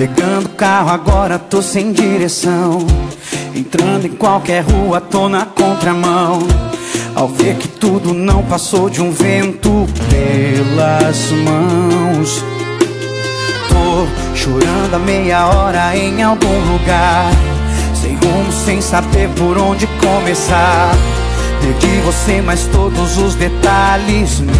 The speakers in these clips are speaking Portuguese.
Pegando carro agora tô sem direção. Entrando em qualquer rua tô na contramão. Ao ver que tudo não passou de um vento pelas mãos. Tô chorando a meia hora em algum lugar. Sem rumo, sem saber por onde começar. Perdi você, mas todos os detalhes me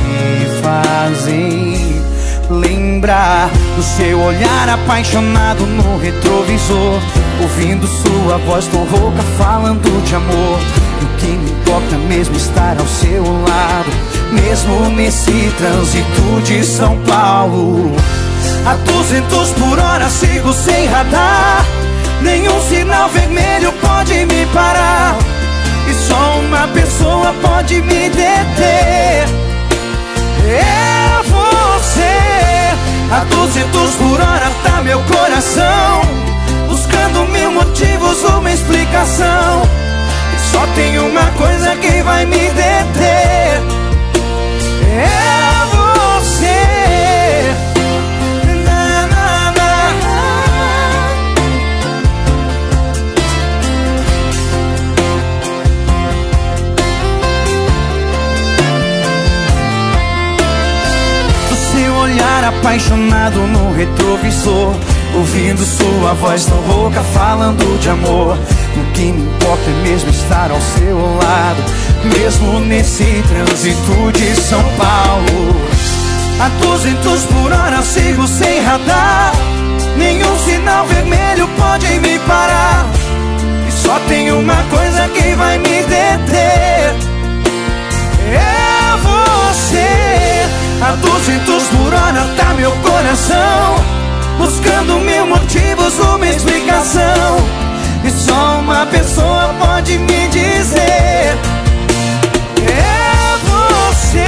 fazem lembrar do seu olhar apaixonado no retrovisor Ouvindo sua voz tão rouca falando de amor. E o que me importa mesmo estar ao seu lado Mesmo nesse trânsito de São Paulo? A 200 por hora sigo sem radar Nenhum sinal vermelho pode me parar. E só uma pessoa pode me deter 200 por hora tá meu coração Buscando mil motivos, uma explicação. E só tem uma coisa que vai me deter olhar apaixonado no retrovisor Ouvindo sua voz tão rouca falando de amor. O que me importa é mesmo estar ao seu lado Mesmo nesse trânsito de São Paulo. A 200 por hora sigo sem radar Pessoa pode me dizer É você.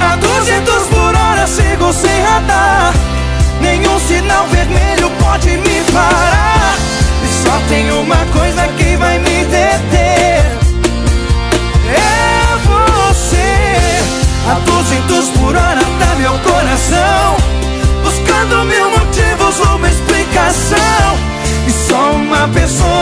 A 200 por hora sigo sem radar. Nenhum sinal vermelho pode me parar. E só tem uma coisa que vai me deter. É você. A 200 por hora tá meu coração. Buscando mil motivos, uma explicação. E só uma pessoa